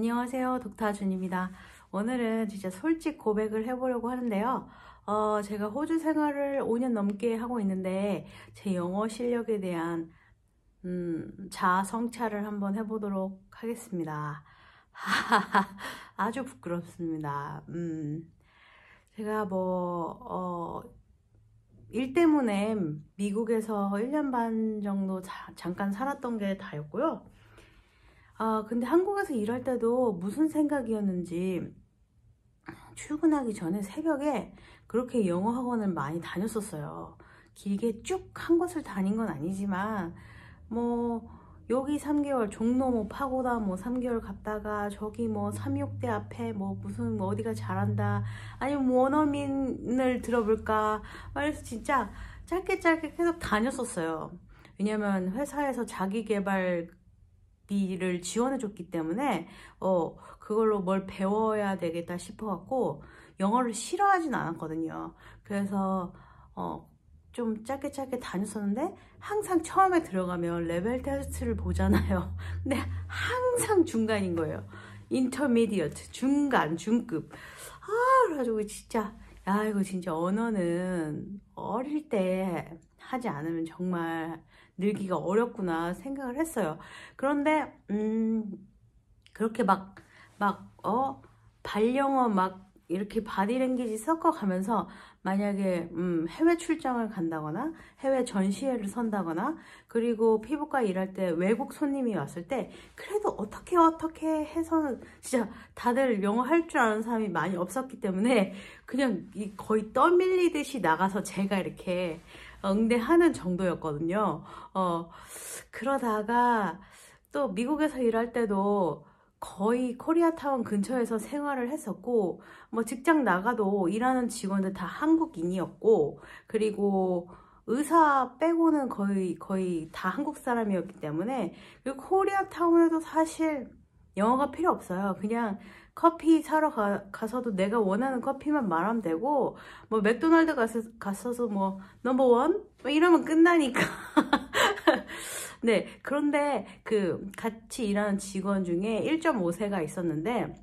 안녕하세요. 독타준입니다. 오늘은 진짜 솔직 고백을 해보려고 하는데요. 어, 제가 호주 생활을 5년 넘게 하고 있는데 제 영어 실력에 대한 음, 자아 성찰을 한번 해보도록 하겠습니다. 아주 부끄럽습니다. 음, 제가 뭐 어, 일 때문에 미국에서 1년 반 정도 자, 잠깐 살았던 게 다였고요 아, 근데 한국에서 일할 때도 무슨 생각이었는지 출근하기 전에 새벽에 그렇게 영어 학원을 많이 다녔었어요. 길게 쭉 한 곳을 다닌 건 아니지만 뭐 여기 3개월 종로 뭐 파고다 뭐 3개월 갔다가 저기 뭐 삼육대 앞에 뭐 무슨 뭐 어디가 잘한다 아니면 뭐 원어민을 들어볼까 말해서 진짜 짧게 짧게 계속 다녔었어요. 왜냐면 회사에서 자기 개발 비를 지원해 줬기 때문에 어 그걸로 뭘 배워야 되겠다 싶어 갖고 영어를 싫어하진 않았거든요. 그래서 어 좀 짧게 짧게 다녔었는데 항상 처음에 들어가면 레벨 테스트를 보잖아요. 근데 항상 중간인 거예요. intermediate 중간 중급. 아 그래가지고 진짜 야 이거 진짜 언어는 어릴 때 하지 않으면 정말 늘기가 어렵구나 생각을 했어요. 그런데 음 그렇게 막 막 어 발영어 막 이렇게 바디랭귀지 섞어가면서 만약에 음, 해외 출장을 간다거나 해외 전시회를 선다거나 그리고 피부과 일할 때 외국 손님이 왔을 때 그래도 어떻게 어떻게 해서는 진짜 다들 영어 할 줄 아는 사람이 많이 없었기 때문에 그냥 거의 떠밀리듯이 나가서 제가 이렇게 응대하는 정도였거든요. 어, 그러다가 또 미국에서 일할 때도 거의 코리아타운 근처에서 생활을 했었고 뭐 직장 나가도 일하는 직원들 다 한국인이었고 그리고 의사 빼고는 거의 거의 다 한국 사람이었기 때문에 그리고 코리아타운에도 사실 영어가 필요 없어요. 그냥 커피 사러 가, 가서도 내가 원하는 커피만 말하면 되고 뭐 맥도날드 가서, 갔어서 뭐 넘버원? 뭐 이러면 끝나니까 네 그런데 그 같이 일하는 직원 중에 1.5세가 있었는데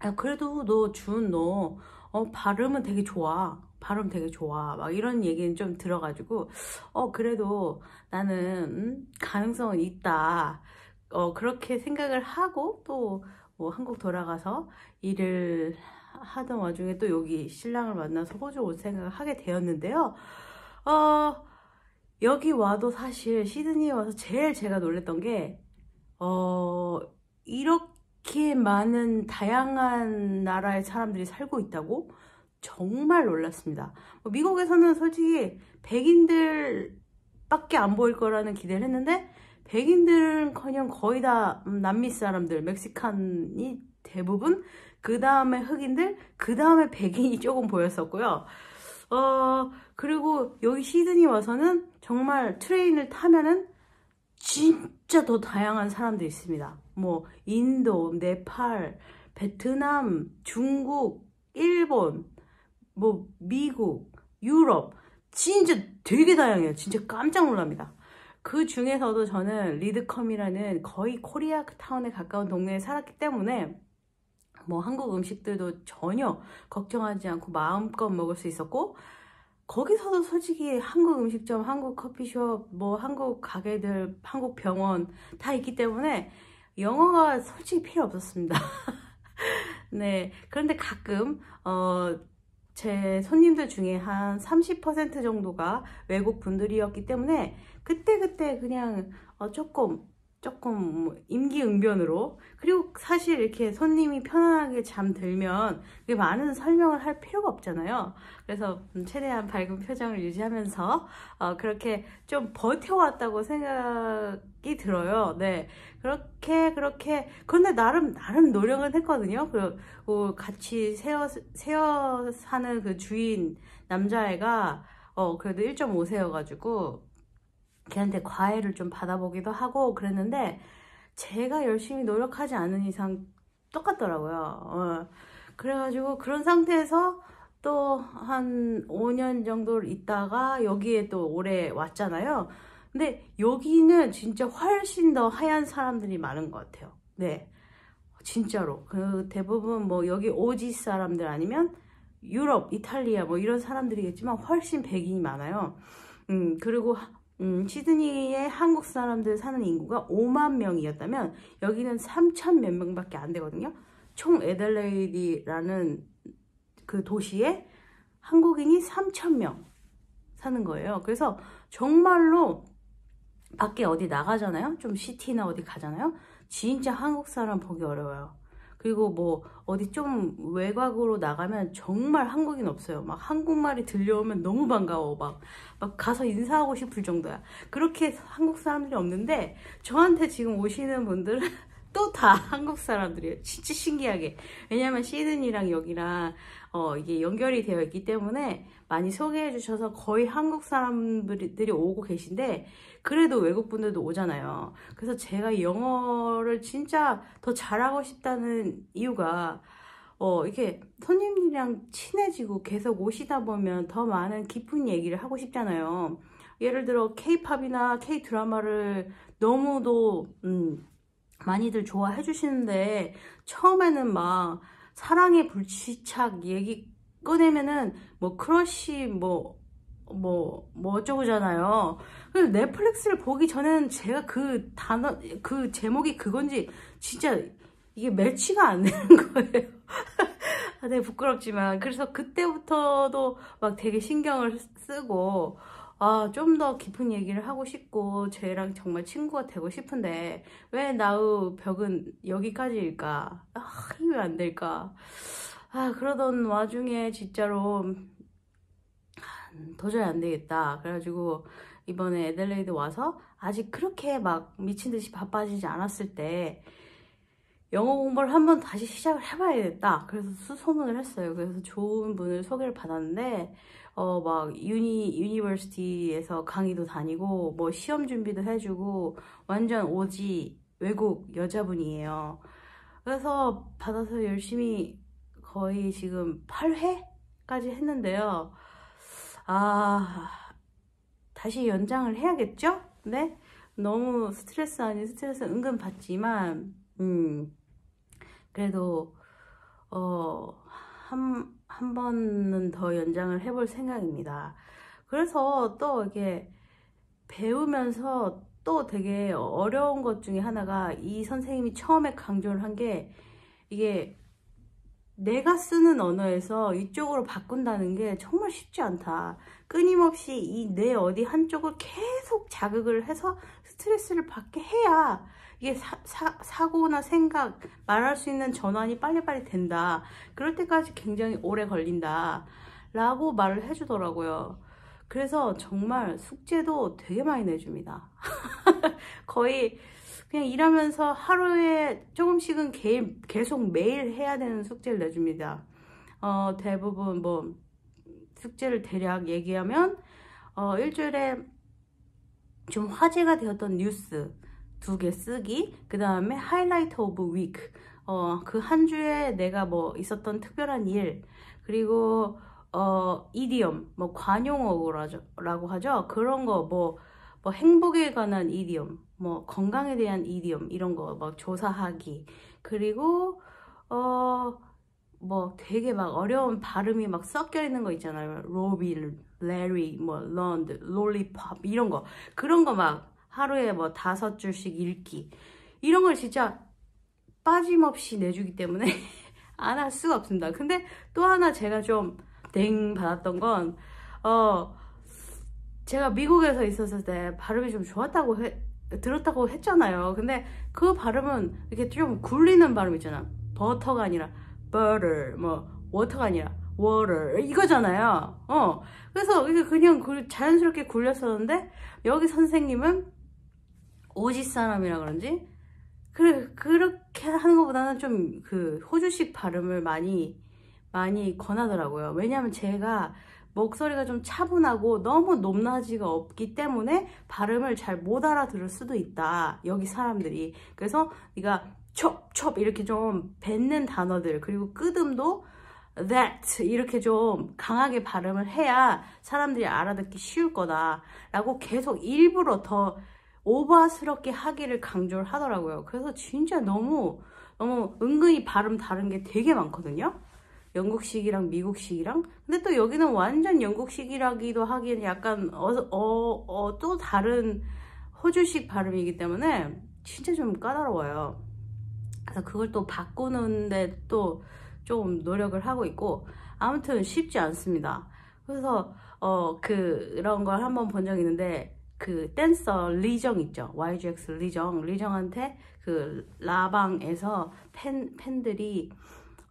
아, 그래도 너 준 너 어, 발음은 되게 좋아. 발음 되게 좋아. 막 이런 얘기는 좀 들어가지고 어 그래도 나는 음, 가능성은 있다. 어 그렇게 생각을 하고 또 뭐 한국 돌아가서 일을 하던 와중에 또 여기 신랑을 만나서 호주 올 생각을 하게 되었는데요. 어, 여기 와도 사실 시드니에 와서 제일 제가 놀랬던 게, 어, 이렇게 많은 다양한 나라의 사람들이 살고 있다고 정말 놀랐습니다. 뭐 미국에서는 솔직히 백인들밖에 안 보일 거라는 기대를 했는데 백인들은커녕 거의 다 남미 사람들, 멕시칸이 대부분 그 다음에 흑인들, 그 다음에 백인이 조금 보였었고요. 어 그리고 여기 시드니 와서는 정말 트레인을 타면은 진짜 더 다양한 사람들이 있습니다. 뭐 인도, 네팔, 베트남, 중국, 일본, 뭐 미국, 유럽 진짜 되게 다양해요. 진짜 깜짝 놀랍니다. 그 중에서도 저는 리드컴이라는 거의 코리아 타운에 가까운 동네에 살았기 때문에 뭐 한국 음식들도 전혀 걱정하지 않고 마음껏 먹을 수 있었고 거기서도 솔직히 한국 음식점, 한국 커피숍, 뭐 한국 가게들, 한국 병원 다 있기 때문에 영어가 솔직히 필요 없었습니다. 네. 그런데 가끔, 어, 제 손님들 중에 한 30% 정도가 외국 분들이었기 때문에 그때그때 그냥 어 조금 조금 뭐 임기응변으로. 그리고 사실 이렇게 손님이 편안하게 잠들면 많은 설명을 할 필요가 없잖아요. 그래서 음, 최대한 밝은 표정을 유지하면서 어 그렇게 좀 버텨왔다고 생각이 들어요. 네. 그렇게 그렇게. 그런데 나름 나름 노력은 했거든요. 그리고 같이 세어 세어 사는 그 주인 남자애가 어 그래도 1.5세여 가지고 걔한테 과외를 좀 받아보기도 하고 그랬는데 제가 열심히 노력하지 않은 이상 똑같더라고요. 어. 그래가지고 그런 상태에서 또 한 5년 정도 있다가 여기에 또 올해 왔잖아요. 근데 여기는 진짜 훨씬 더 하얀 사람들이 많은 것 같아요. 네. 진짜로 그 대부분 뭐 여기 오지 사람들 아니면 유럽, 이탈리아 뭐 이런 사람들이겠지만 훨씬 백인이 많아요. 음 그리고 음, 시드니에 한국 사람들 사는 인구가 5만 명이었다면 여기는 3천 몇 명밖에 안 되거든요. 총 에델레이디라는 그 도시에 한국인이 3천 명 사는 거예요. 그래서 정말로 밖에 어디 나가잖아요. 좀 시티나 어디 가잖아요. 진짜 한국 사람 보기 어려워요. 그리고 뭐 어디 좀 외곽으로 나가면 정말 한국인 없어요. 막 한국말이 들려오면 너무 반가워. 막, 막 가서 인사하고 싶을 정도야. 그렇게 한국 사람들이 없는데 저한테 지금 오시는 분들은 또 다 한국 사람들이에요. 진짜 신기하게. 왜냐면 시드니랑 여기랑 어, 이게 연결이 되어 있기 때문에 많이 소개해 주셔서 거의 한국 사람들이 오고 계신데 그래도 외국 분들도 오잖아요. 그래서 제가 영어를 진짜 더 잘하고 싶다는 이유가 어, 이렇게 손님들이랑 친해지고 계속 오시다 보면 더 많은 깊은 얘기를 하고 싶잖아요. 예를 들어 K-팝이나 K-드라마를 너무도 음, 많이들 좋아해 주시는데 처음에는 막 사랑의 불시착 얘기 꺼내면은 뭐 crash 뭐 뭐, 뭐 어쩌고잖아요. 그래서 넷플릭스를 보기 전에는 제가 그 단어, 그 제목이 그건지 진짜 이게 매치가 안 되는 거예요. 아, 되게 부끄럽지만. 그래서 그때부터도 막 되게 신경을 쓰고, 아, 좀 더 깊은 얘기를 하고 싶고, 쟤랑 정말 친구가 되고 싶은데, 왜 나의 벽은 여기까지일까? 아, 왜안 될까? 아, 그러던 와중에 진짜로, 도저히 안 되겠다. 그래가지고, 이번에 애들레이드 와서, 아직 그렇게 막 미친 듯이 바빠지지 않았을 때, 영어 공부를 한번 다시 시작을 해봐야겠다. 그래서 수소문을 했어요. 그래서 좋은 분을 소개를 받았는데, 어, 막, uni, university에서 강의도 다니고, 뭐, 시험 준비도 해주고, 완전 Aussie 외국 여자분이에요. 그래서 받아서 열심히 거의 지금 8회까지 했는데요. 아, 다시 연장을 해야겠죠? 네? 너무 스트레스 아닌 스트레스 은근 받지만, 음, 그래도, 어, 한, 한 번은 더 연장을 해볼 생각입니다. 그래서 또 이게 배우면서 또 되게 어려운 것 중에 하나가 이 선생님이 처음에 강조를 한 게 이게 내가 쓰는 언어에서 이쪽으로 바꾼다는 게 정말 쉽지 않다. 끊임없이 이내 어디 한쪽을 계속 자극을 해서 스트레스를 받게 해야 이게 사, 사, 사 고나 생각, 말할 수 있는 전환이 빨리빨리 된다. 그럴 때까지 굉장히 오래 걸린다. 라고 말을 해주더라고요. 그래서 정말 숙제도 되게 많이 내줍니다. 거의 그냥 일하면서 하루에 조금씩은 개, 계속 매일 해야 되는 숙제를 내줍니다. 어, 대부분 뭐 숙제를 대략 얘기하면 어, 일주일에 좀 화제가 되었던 뉴스 두 개 쓰기 그 다음에 highlight of week 어, 그 한 주에 내가 뭐 있었던 특별한 일 그리고 어, idiom 뭐 관용어라고 하죠? 그런 거뭐 뭐 행복에 관한 이디엄, 뭐 건강에 대한 이디엄 이런 거 막 조사하기. 그리고 어 뭐 되게 막 어려운 발음이 막 섞여 있는 거 있잖아요. 로비, 레리, 뭐 런드, 롤리팝 이런 거. 그런 거 막 하루에 뭐 다섯 줄씩 읽기 이런 걸 진짜 빠짐없이 내주기 때문에 안 할 수가 없습니다. 근데 또 하나 제가 좀 땡 받았던 건 어. 제가 미국에서 있었을 때 발음이 좀 좋았다고 해, 들었다고 했잖아요. 근데 그 발음은 이렇게 좀 굴리는 발음 있잖아. 버터가 아니라 butter, 뭐 water가 아니라 water 이거잖아요. 어, 그래서 그냥 자연스럽게 굴렸었는데 여기 선생님은 오지 사람이라 그런지 그래 그렇게 하는 것보다는 좀 그 호주식 발음을 많이 많이 권하더라고요. 왜냐하면 제가 목소리가 좀 차분하고 너무 높낮이가 없기 때문에 발음을 잘 못 알아들을 수도 있다. 여기 사람들이. 그래서 네가 첩첩 이렇게 좀 뱉는 단어들 그리고 끄듬도 that 이렇게 좀 강하게 발음을 해야 사람들이 알아듣기 쉬울 거다 라고 계속 일부러 더 오버스럽게 하기를 강조를 하더라고요. 그래서 진짜 너무 너무 은근히 발음 다른 게 되게 많거든요. 영국식이랑 미국식이랑 근데 또 여기는 완전 영국식이라기도 하기엔 약간 어, 어, 어, 또 다른 호주식 발음이기 때문에 진짜 좀 까다로워요. 그래서 그걸 또 바꾸는데 또 좀 노력을 하고 있고 아무튼 쉽지 않습니다. 그래서 어 그런 걸 한번 본 적 있는데 그 댄서 리정 있죠? YGX 리정. 리정한테 그 라방에서 팬 팬들이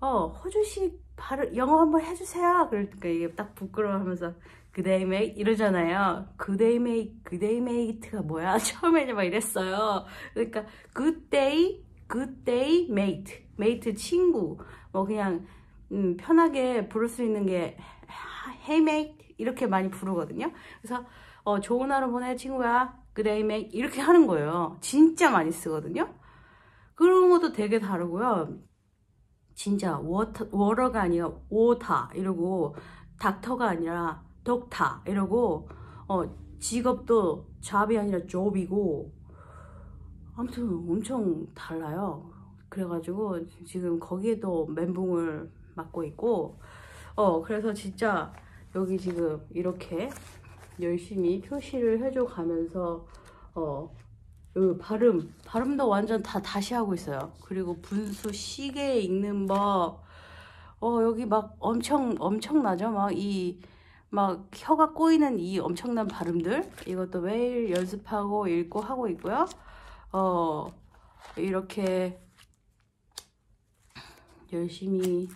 어 호주식 발음 영어 한번 해주세요. 그러니까 이게 딱 부끄러워하면서 g'day mate 이러잖아요. g'day mate g'day mate가 뭐야? 처음에는 막 이랬어요. 그러니까 good day good day mate mate 친구. 뭐 그냥 음, 편하게 부를 수 있는 게 hey mate 이렇게 많이 부르거든요. 그래서 어, 좋은 하루 보내 친구야. mate 이렇게 하는 거예요. 진짜 많이 쓰거든요. 그런 것도 되게 다르고요. 진짜 워터, 워터가 아니라 water 이러고 doctor가 아니라 doctor 이러고 어, 직업도 job이 아니라 job이고 아무튼 엄청 달라요. 그래가지고 지금 거기에도 멘붕을 맞고 있고 어 그래서 진짜 여기 지금 이렇게 열심히 표시를 해줘 가면서 어 여기 발음 발음도 완전 다 다시 하고 있어요 그리고 분수 시계 읽는 법 어 여기 막 엄청 엄청나죠 막 이 막 혀가 꼬이는 이 엄청난 발음들 이것도 매일 연습하고 읽고 하고 있고요 어 이렇게 열심히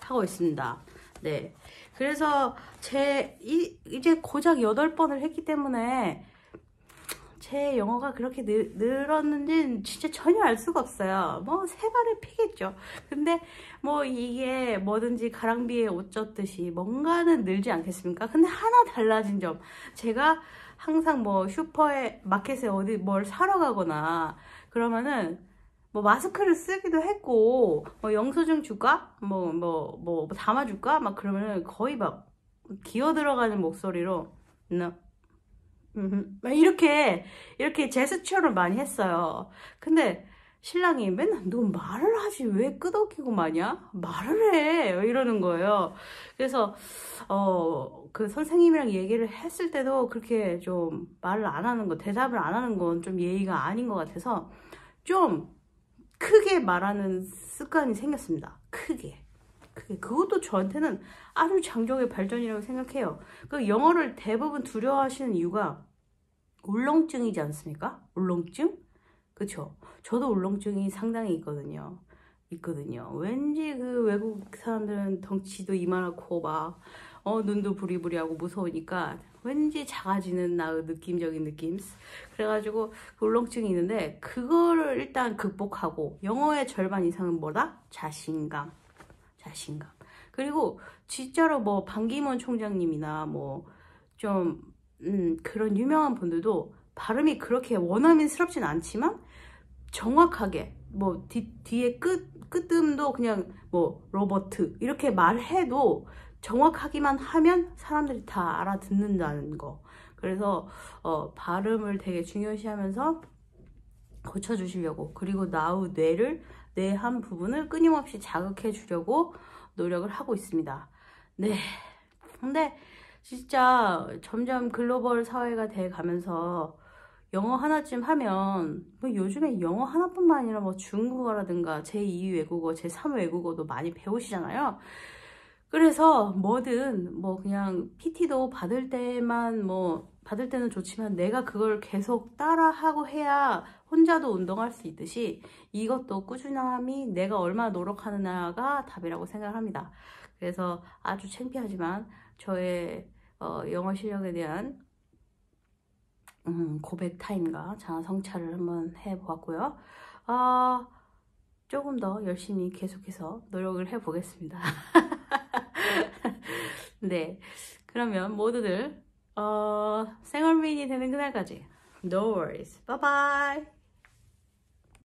하고 있습니다. 네. 그래서 제 이, 이제 고작 8번을 했기 때문에 제 영어가 그렇게 늘, 늘었는지는 진짜 전혀 알 수가 없어요. 뭐 세 발을 피겠죠. 근데 뭐 이게 뭐든지 가랑비에 옷 젖듯이 뭔가는 늘지 않겠습니까? 근데 하나 달라진 점 제가 항상 뭐 슈퍼에 마켓에 어디 뭘 사러 가거나 그러면은 뭐 마스크를 쓰기도 했고 뭐 영수증 줄까? 뭐뭐 뭐 담아 줄까? 막 그러면은 거의 막 기어 들어가는 목소리로. 막 이렇게 이렇게 제스처를 많이 했어요. 근데 신랑이 맨날 너 말을 하지 왜 끄덕이고 마냐? 말을 해 이러는 거예요. 그래서 어 그 선생님이랑 얘기를 했을 때도 그렇게 좀 말을 안 하는 거 대답을 안 하는 건 좀 예의가 아닌 것 같아서 좀 크게 말하는 습관이 생겼습니다. 크게. 크게. 그것도 저한테는 아주 장족의 발전이라고 생각해요. 그 영어를 대부분 두려워하시는 이유가 울렁증이지 않습니까? 울렁증? 그쵸? 저도 울렁증이 상당히 있거든요. 있거든요. 왠지 그 외국 사람들은 덩치도 이만하고 막, 어, 눈도 부리부리하고 무서우니까 왠지 작아지는 나의 느낌적인 느낌. 그래가지고 그 울렁증이 있는데 그거를 일단 극복하고 영어의 절반 이상은 뭐다? 자신감. 자신감. 그리고 진짜로 뭐 반기문 총장님이나 뭐좀 음, 그런 유명한 분들도 발음이 그렇게 원어민스럽진 않지만 정확하게 뭐 뒤, 뒤에 끝 끝음도 그냥 뭐 로버트 이렇게 말해도 정확하기만 하면 사람들이 다 알아듣는다는 거. 그래서 어, 발음을 되게 중요시하면서 고쳐주시려고 그리고 나우 뇌를 뇌 한 부분을 끊임없이 자극해 주려고 노력을 하고 있습니다. 네. 근데 진짜 점점 글로벌 사회가 돼 가면서 영어 하나쯤 하면 뭐 요즘에 영어 하나뿐만 아니라 뭐 중국어라든가 제2 외국어, 제3 외국어도 많이 배우시잖아요. 그래서 뭐든 뭐 그냥 PT도 받을 때만 뭐 받을 때는 좋지만 내가 그걸 계속 따라하고 해야 혼자도 운동할 수 있듯이 이것도 꾸준함이 내가 얼마나 노력하느냐가 답이라고 생각합니다. 그래서 아주 창피하지만 저의 어, 영어 실력에 대한 음, 고백 타임과 자아 성찰을 한번 해보았고요. 아, 조금 더 열심히 계속해서 노력을 해보겠습니다. 네. 그러면 모두들, 어, 생얼미인이 되는 그날까지. No worries. Bye bye.